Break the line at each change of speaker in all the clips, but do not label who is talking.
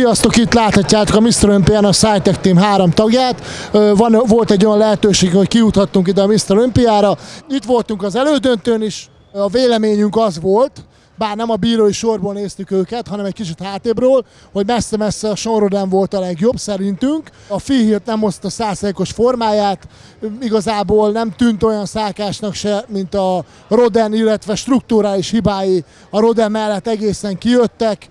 Sziasztok, itt láthatjátok a Mr. Olympián a SciTech Team három tagját. Van, volt egy olyan lehetőség, hogy kijuthattunk ide a Mr. Olympiára. Itt voltunk az elődöntőn is. A véleményünk az volt, bár nem a bírói sorból néztük őket, hanem egy kicsit hátébről, hogy messze-messze a Sonroden volt a legjobb szerintünk. A Fihilt nem hozta százszerékos formáját, igazából nem tűnt olyan szákásnak se, mint a Roden, illetve struktúrális hibái a Roden mellett egészen kijöttek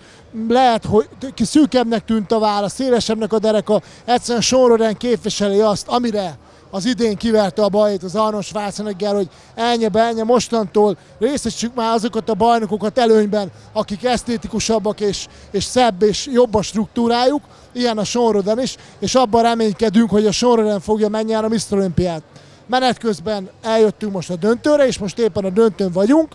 lehet, hogy szűkebbnek tűnt a válasz, szélesebbnek a dereka, egyszerűen Sonroden képviseli azt, amire az idén kiverte a bajét az Arnold Schwarzenegger, hogy ennyi ennyi, mostantól részesítsük már azokat a bajnokokat előnyben, akik esztétikusabbak és, és szebb és jobb a struktúrájuk, ilyen a Sonroden is, és abban reménykedünk, hogy a Sonroden fogja menni a Mr. Olympiát. Menet közben eljöttünk most a döntőre, és most éppen a döntőn vagyunk.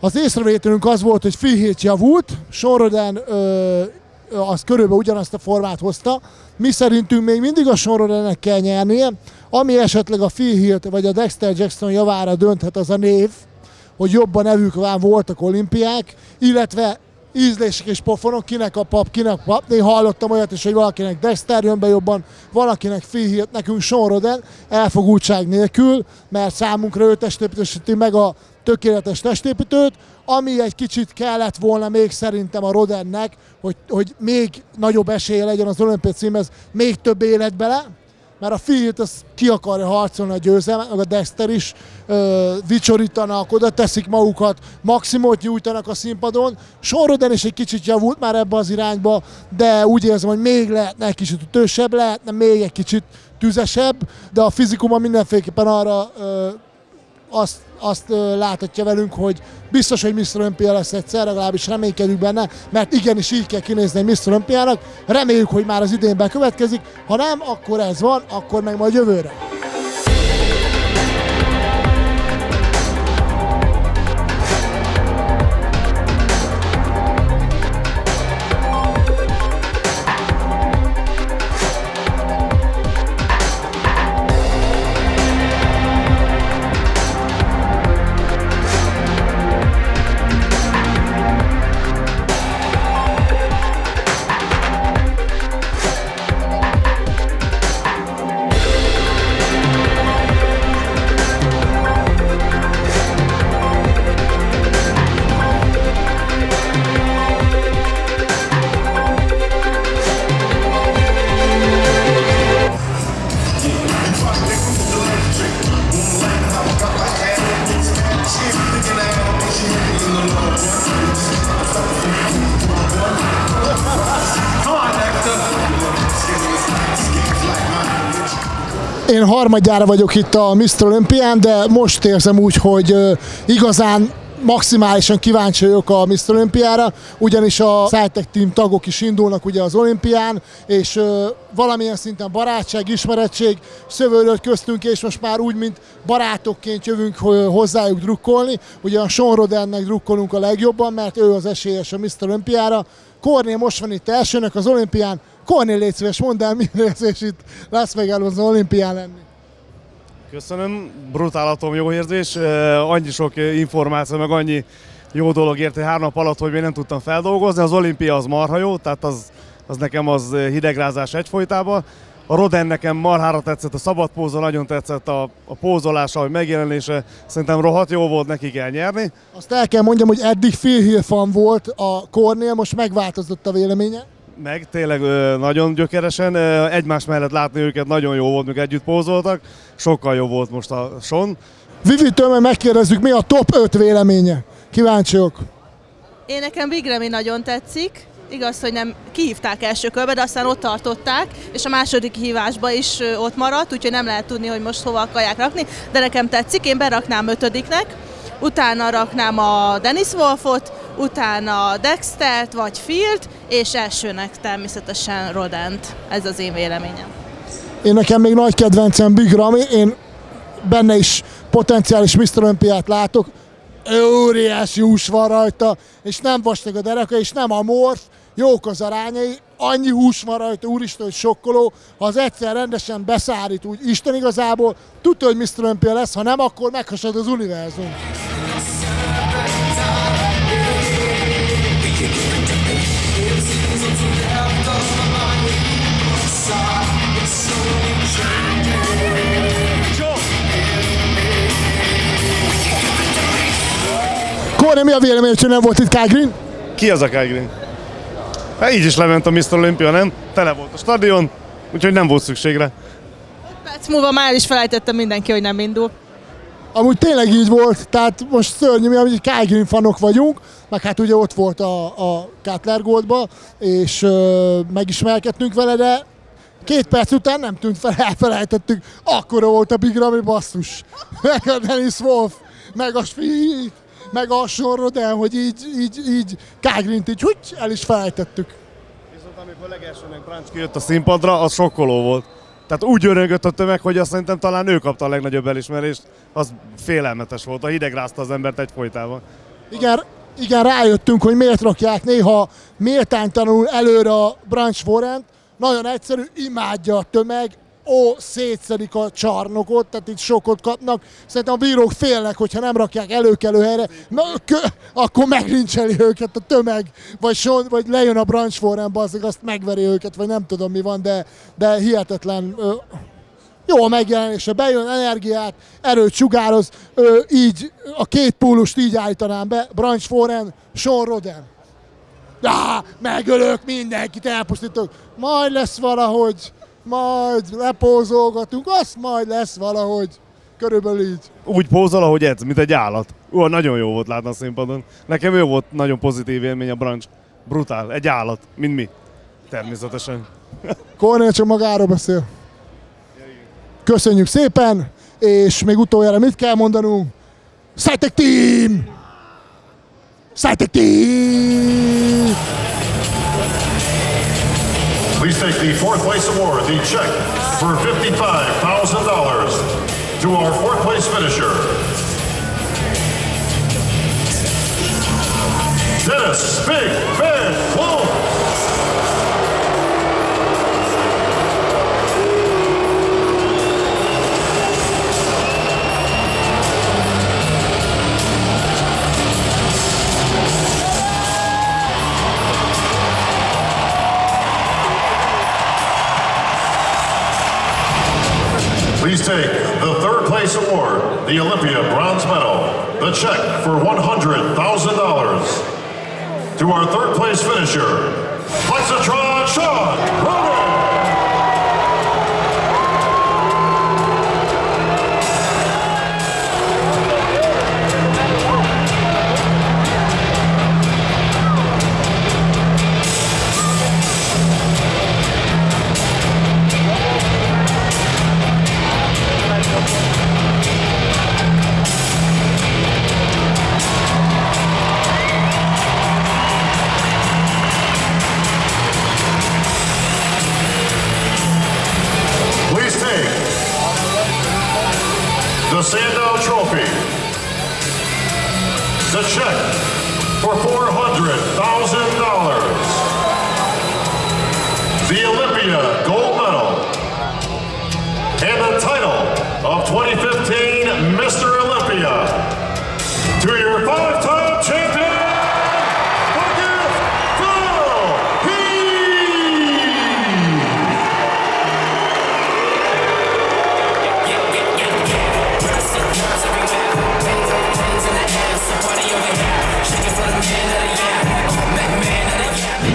Az észrevételünk az volt, hogy Fihét javult, Sonroden ö, az körülbelül ugyanazt a formát hozta. Mi szerintünk még mindig a Sonrodennek kell nyernie, ami esetleg a Phil Hilt vagy a Dexter Jackson javára dönthet az a név, hogy jobban nevük van voltak olimpiák, illetve ízlések és pofonok, kinek a pap, kinek a pap. Én hallottam olyat is, hogy valakinek Dexter jön be jobban, valakinek Hilt, nekünk Sean Roden, elfogultság nélkül, mert számunkra ő testépítősíti meg a tökéletes testépítőt, ami egy kicsit kellett volna még szerintem a Rodennek, hogy, hogy még nagyobb esélye legyen az olimpiai címhez, még több élet bele, mert a Fiat az ki akarja harcolni a győzelmet, meg a Dexter is ö, vicsorítanak, oda teszik magukat, maximumot nyújtanak a színpadon. Sorroden is egy kicsit javult már ebbe az irányba, de úgy érzem, hogy még lehetne egy kicsit ütősebb, lehetne még egy kicsit tüzesebb, de a fizikuma mindenféleképpen arra ö, azt, azt láthatja velünk, hogy biztos, hogy Mr. Olympia lesz egyszer, legalábbis reménykedünk benne, mert igenis így kell kinézni Mr. Olympiának. Reméljük, hogy már az idén bekövetkezik, ha nem, akkor ez van, akkor meg majd jövőre. Én harmadjára vagyok itt a Mr. Olympián, de most érzem úgy, hogy igazán maximálisan kíváncsi vagyok a Mr. Olympiára, ugyanis a SciTech Team tagok is indulnak ugye az olimpián, és ö, valamilyen szinten barátság, ismerettség szövődött köztünk, és most már úgy, mint barátokként jövünk hozzájuk drukkolni. Ugye a Sean Rodennek drukkolunk a legjobban, mert ő az esélyes a Mr. Olympiára. Kornél most van itt elsőnek az olimpián. Kornél, légy szíves, mondd el, mi érzés itt Las Vegas az olimpián lenni.
Köszönöm, brutálatom jó érzés, annyi sok információ, meg annyi jó dolog érte három nap alatt, hogy még nem tudtam feldolgozni. Az olimpia az marha jó, tehát az, az nekem az hidegrázás egyfolytában. A Roden nekem marhára tetszett, a szabad póza nagyon tetszett, a, a pózolása, a megjelenése szerintem rohadt jó volt, neki kell nyerni.
Azt el kell mondjam, hogy eddig fél fan volt a Kornél, most megváltozott a véleménye.
Meg tényleg nagyon gyökeresen, egymás mellett látni őket nagyon jó volt, mikor együtt pózoltak, sokkal jó volt most a Son.
Vivi Töme megkérdezzük, mi a top 5 véleménye? Kíváncsiak.
Én nekem Big Remy nagyon tetszik, igaz, hogy nem kihívták első körbe, de aztán ott tartották, és a második hívásba is ott maradt, úgyhogy nem lehet tudni, hogy most hova akarják rakni, de nekem tetszik, én beraknám ötödiknek, utána raknám a Dennis Wolfot, utána Dextert vagy Field, és elsőnek természetesen Rodent. Ez az én véleményem.
Én nekem még nagy kedvencem Big Ramy, én benne is potenciális Mr. Olympiát látok, óriási hús van rajta, és nem vastag a dereka, és nem amorf, jók az arányai, annyi hús van rajta, úristen, hogy sokkoló, ha az egyszer rendesen beszállít úgy Isten igazából, tudja, hogy Mr. Olympia lesz, ha nem, akkor meghasad az univerzum. Korné, mi a vélemény, hogy nem volt itt Kai Green?
Ki az a Kai Green? Hát így is lement a Mr. Olympia, nem? Tele volt a stadion, úgyhogy nem volt szükségre.
Perc múlva már is felejtette mindenki, hogy nem indul.
Amúgy tényleg így volt, tehát most szörnyű, mi amúgy Kai Green fanok vagyunk, meg hát ugye ott volt a, a Cutler Goldba, és ö, megismerkedtünk vele, de két perc után nem tűnt fel, elfelejtettük, akkora volt a Big Ramy basszus. Meg a Dennis Wolf, meg a Sweet, meg a Sean Roden, hogy így, így, így Kai Green-t így, hogy el is felejtettük.
Viszont amikor legelsőnek Branch kijött a színpadra, az sokkoló volt. Tehát úgy öröngött a tömeg, hogy azt szerintem talán ő kapta a legnagyobb elismerést, az félelmetes volt, a hideg rázta az embert egyfolytában.
Igen, igen, rájöttünk, hogy miért rakják néha méltánytalanul előre a Branch Forent. Nagyon egyszerű, imádja a tömeg, ó, szétszedik a csarnokot, tehát itt sokot kapnak. Szerintem a bírók félnek, hogyha nem rakják előkelő helyre, na, kö- akkor megrincseli őket a tömeg, vagy, so, vagy lejön a Branch Foren, bazzeg, azt megveri őket, vagy nem tudom mi van, de, de hihetetlen ö, jó a megjelenése, bejön energiát, erőt sugároz, ö, így a két pólust így állítanám be, Branch Foren, Sean Roden. Á, megölök mindenkit, elpusztítok. Majd lesz valahogy, majd lepózolgatunk, azt majd lesz valahogy. Körülbelül így.
Úgy pózol, ahogy edz, mint egy állat. Ó, nagyon jó volt látni a színpadon. Nekem ő volt nagyon pozitív élmény a Branch. Brutál, egy állat, mint mi. Természetesen.
Kornél csak magáról beszél. Köszönjük szépen, és még utoljára mit kell mondanunk? Szájtek Team! Szájtek Team!
Take the fourth place award, the check for $55,000 to our fourth place finisher. Dennis Big Please take the third place award, the Olympia bronze medal, the check for $100,000 to our third place finisher, Flexatron Sean Roden.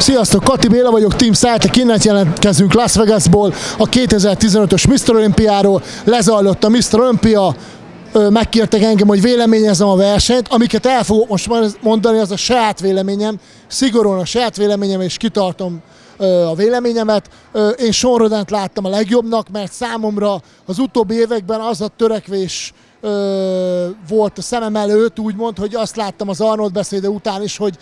Sziasztok, Kati Béla vagyok, Team Szájtek, innen jelentkezünk Las Vegasból, a 2015-ös Mr. Olympiáról, lezajlott a Mr. Olympia, megkértek engem, hogy véleményezem a versenyt, amiket el fogok most mondani, az a saját véleményem, szigorúan a saját véleményem, és kitartom a véleményemet. Én Sean láttam a legjobbnak, mert számomra az utóbbi években az a törekvés volt a szemem előtt, úgymond, hogy azt láttam az Arnold beszéde után is, hogy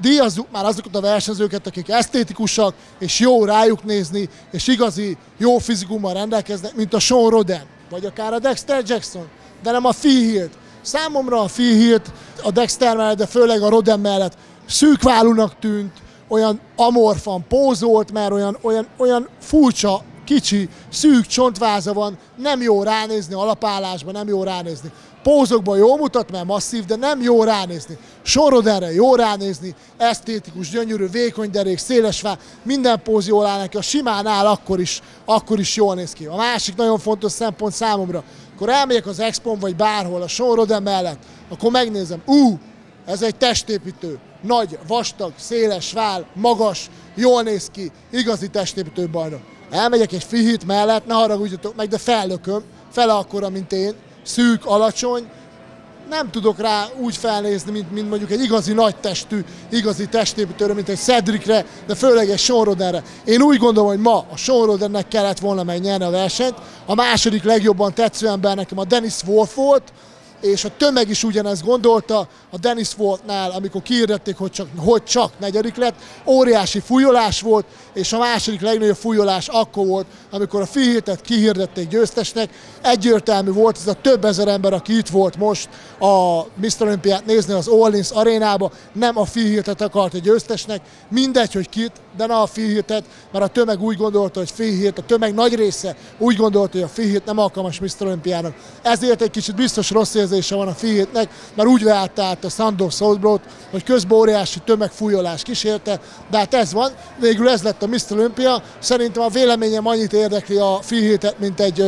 díjazzuk már azokat a versenyzőket, akik esztétikusak, és jó rájuk nézni, és igazi jó fizikummal rendelkeznek, mint a Sean Roden, vagy akár a Dexter Jackson, de nem a Phil Hilt. Számomra a Phil Hilt a Dexter mellett, de főleg a Roden mellett szűkválúnak tűnt, olyan amorfan pózolt, mert olyan, olyan, olyan furcsa, kicsi, szűk csontváza van, nem jó ránézni alapállásban, nem jó ránézni. Pózokban jó mutat, mert masszív, de nem jó ránézni. Sorodenre jó ránézni, esztétikus, gyönyörű, vékony derék, széles vá, minden póz jól áll neki, a simán áll, akkor is, akkor is jól néz ki. A másik nagyon fontos szempont számomra, akkor elmegyek az expon vagy bárhol a Sean mellett, akkor megnézem, ú, Ez egy testépítő. Nagy, vastag, széles vál, magas, jól néz ki, igazi testépítő bajnok. Elmegyek egy fihit mellett, ne haragudjatok meg, de fellököm, fele akkora, mint én, szűk, alacsony, nem tudok rá úgy felnézni, mint, mint mondjuk egy igazi nagy testű, igazi testépítőre, mint egy Cedricre, de főleg egy Sean Rodenre. Én úgy gondolom, hogy ma a Sean Rodennek kellett volna megnyerni a versenyt. A második legjobban tetsző ember nekem a Dennis Wolf volt, és a tömeg is ugyanezt gondolta, a Dennis Wolfnál, amikor kiirdették, hogy csak, hogy csak negyedik lett, óriási fújolás volt, és a második legnagyobb fújolás akkor volt, amikor a Fihétet kihirdették győztesnek. Egyértelmű volt ez a több ezer ember, aki itt volt most a Mr. Olympiát nézni az Orleans arénába, nem a Fihétet akart egy győztesnek, mindegy, hogy kit, de ne a Fihirtet, mert a tömeg úgy gondolta, hogy Fihirt, a tömeg nagy része úgy gondolta, hogy a Fihirt nem alkalmas Mr. Olympiának. Ezért egy kicsit biztos rossz érzése van a Fihirtnek, mert úgy veállt át a Sandor Southbrot, hogy közben óriási tömegfújolás kísérte, de hát ez van, végül ez lett a Mr. Olympia. Szerintem a véleményem annyit érdekli a Fihirtet, mint egy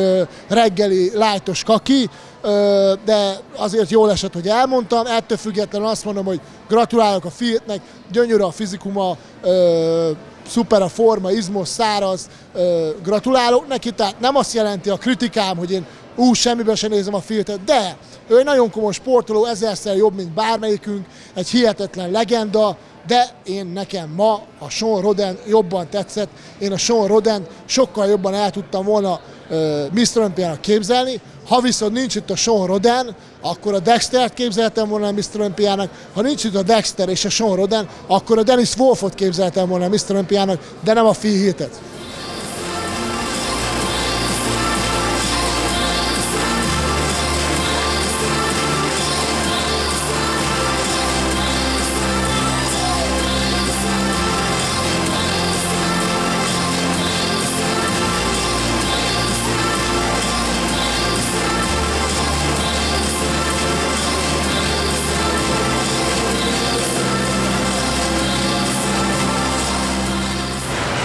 reggeli lájtos kaki, de azért jól esett, hogy elmondtam. Ettől függetlenül azt mondom, hogy gratulálok a Fiatnek, gyönyörű a fizikuma, szuper a forma, izmos, száraz, gratulálok neki, tehát nem azt jelenti a kritikám, hogy én ú, semmiben sem nézem a filtet, de ő egy nagyon komoly sportoló, ezerszer jobb, mint bármelyikünk, egy hihetetlen legenda, de én nekem ma a Sean Roden jobban tetszett. Én a Sean Roden sokkal jobban el tudtam volna uh, Mr. Olympiának képzelni. Ha viszont nincs itt a Sean Roden, akkor a Dextert képzeltem volna a Mr. Olympiának. Ha nincs itt a Dexter és a Sean Roden, akkor a Dennis Wolfot képzeltem volna a Mr. Olympiának, de nem a Phil Heath-et.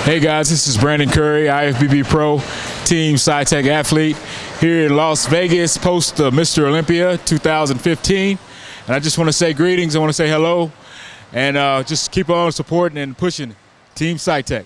Hey guys, this is Brandon Curry, IFBB Pro Team SciTech athlete here in Las Vegas, post the Mr. Olympia 2015. And I just want to say greetings. I want to say hello, and uh, just keep on supporting and pushing Team SciTech.